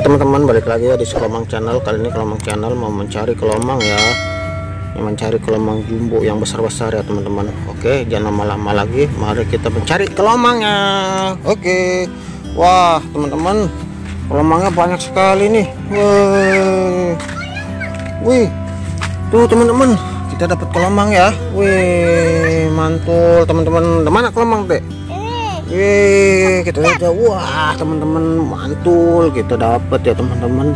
teman-teman balik lagi ya di Kelomang Channel. Kali ini Kelomang Channel mau mencari kelomang ya. Yang mencari kelomang jumbo yang besar-besar ya teman-teman. Oke jangan lama-lama lagi. Mari kita mencari kelomangnya. Oke. Wah teman-teman kelomangnya banyak sekali nih. Wih. Wih. Tuh teman-teman kita dapat kelomang ya. Wih mantul teman-teman. Mana kelomang deh Wih, kita lihat ya. Wah, teman-teman mantul kita dapat ya teman-teman.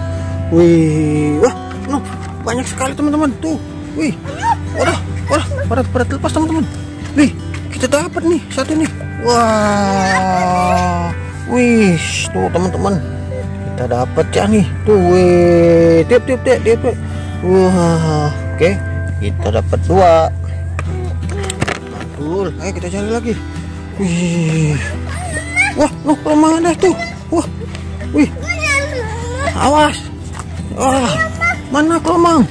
Wih, wah, no, banyak sekali teman-teman. Tuh, wih, waduh, waduh, berat berat lepas teman-teman. Wih, kita dapat nih satu nih. Wah, wih, tuh teman-teman, kita dapat ya nih. Tuh, wih, tiap tiap tiap tiap. Wah, oke, kita dapat dua. Mantul, ayo kita cari lagi. Wih. Wah, loh kelomang ada tuh. Wah. Wih. Awas. Wah. Mana kelomang?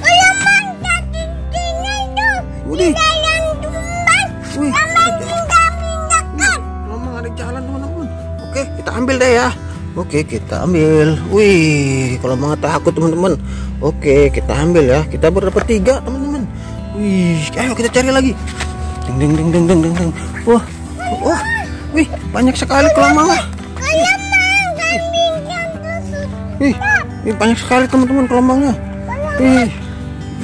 Teman-teman. Oke, kita ambil deh ya. Oke, kita ambil. Wih, kelomang takut teman-teman. Oke, kita ambil ya. Kita berdapat tiga teman-teman. Wih, ayo kita cari lagi. Ding ding ding ding ding. ding. Wah, Wah, wih banyak sekali kelomang. Wih, wih banyak sekali teman-teman kelomangnya. Wih,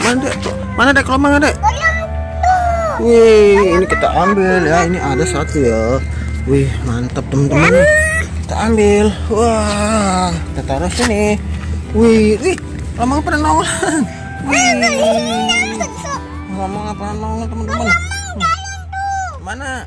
mana dek? Mana dek kelomang dek? Wih, ini kita ambil ya. Ini ada satu ya. Wih, mantap teman-teman. Kita ambil. Wah, kita taruh sini. Wih, wih, kelomang pernah nongol. Wih, kelomang pernah nongol teman-teman. Mana?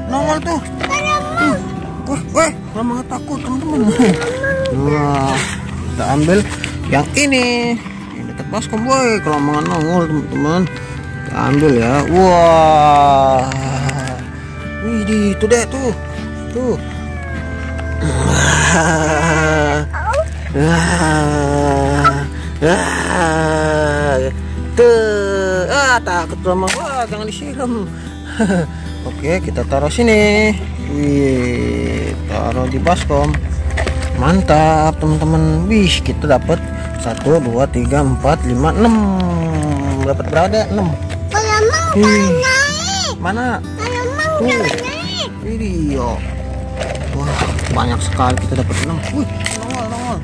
nongol tuh. Tuh. Wah, wah, kelomang takut teman-teman. Wah, kita ambil yang ini. Ini dekat baskom, boy. Kelomang nongol teman-teman. Kita ambil ya. Wah. Wih, tuh deh tuh. Tuh. Tuh, ah takut sama wah jangan disiram. Oke, kita taruh sini. Wih, taruh di baskom. Mantap, teman-teman. Wih, kita dapat 1 2 3 4 5 6. Dapat berapa deh? 6. Mana? Tuh. Video. Wah, banyak sekali kita dapat 6. Wih, nongol, nongol.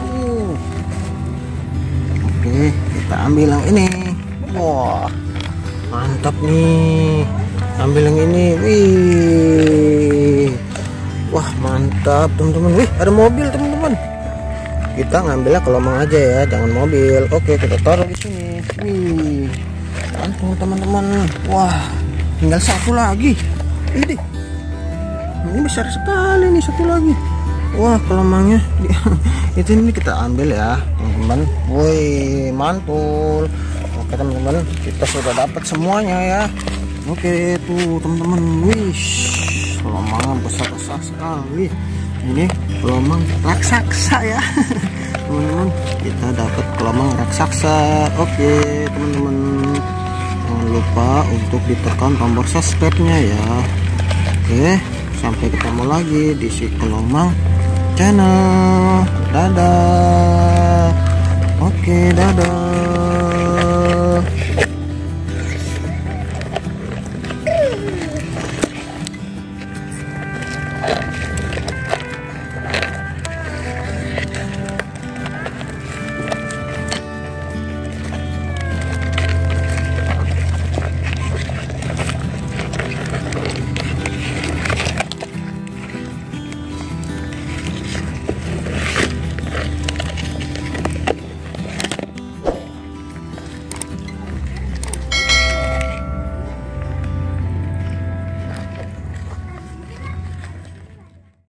Uh. Oke, kita ambil yang ini. Wah, mantap nih. Ambil yang ini. Wih. Wah, mantap, teman-teman. Wih, ada mobil, teman-teman. Kita ngambilnya kelomang aja ya, jangan mobil. Oke, kita taruh di sini. Wih. Mantul, teman-teman. Wah, tinggal satu lagi. Ini ini besar sekali nih satu lagi wah kelomangnya itu ini kita ambil ya teman-teman woi mantul oke teman-teman kita sudah dapat semuanya ya oke tuh teman-teman. Wish kelomang besar-besar sekali. Ini kelomang raksasa ya. Teman-teman kita dapat kelomang raksasa. Oke teman-teman. Jangan lupa untuk ditekan tombol subscribe nya ya. Oke sampai ketemu lagi di si kelomang channel. Dadah. Oke dadah